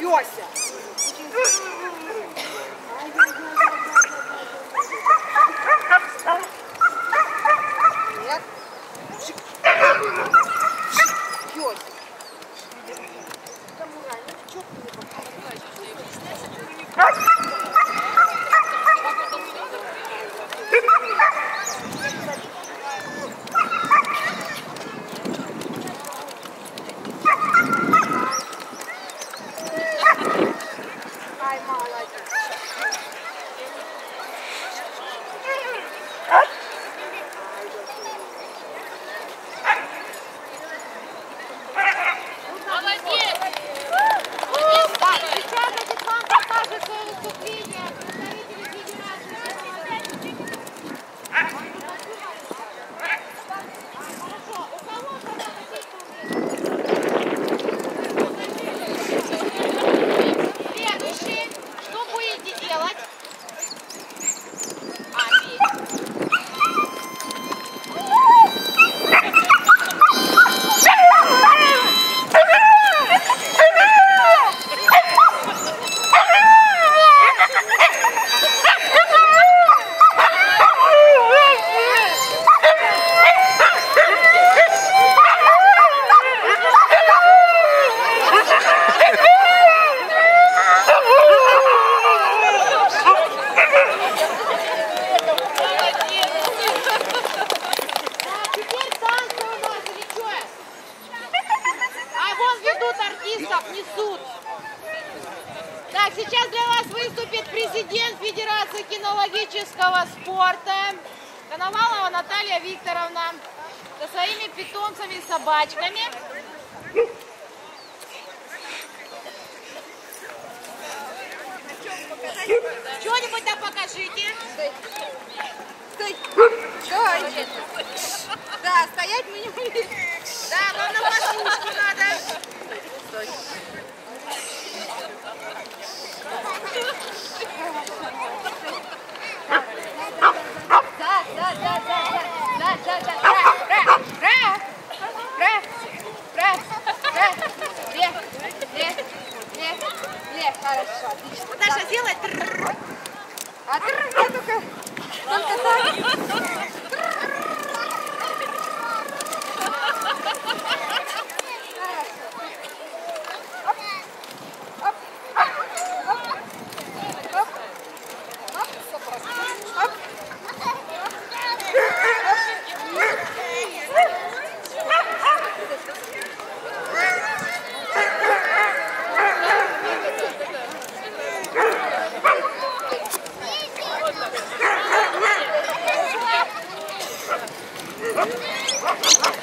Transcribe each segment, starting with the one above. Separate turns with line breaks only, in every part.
Йося.
Ah! Несут. Так, сейчас для вас выступит президент Федерации кинологического спорта Коновалова Наталья Викторовна со своими питомцами и собачками. Что-нибудь там покажите.
Стой. Стой. Да, стоять мы не умеем.
Трррр.
А я только, только так. Ha ha ha!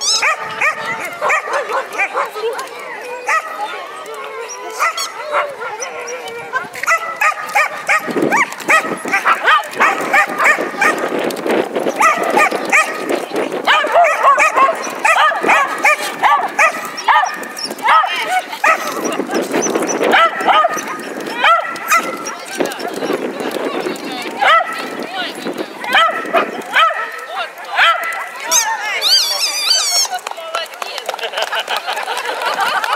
Ah!
Ha ha ha ha!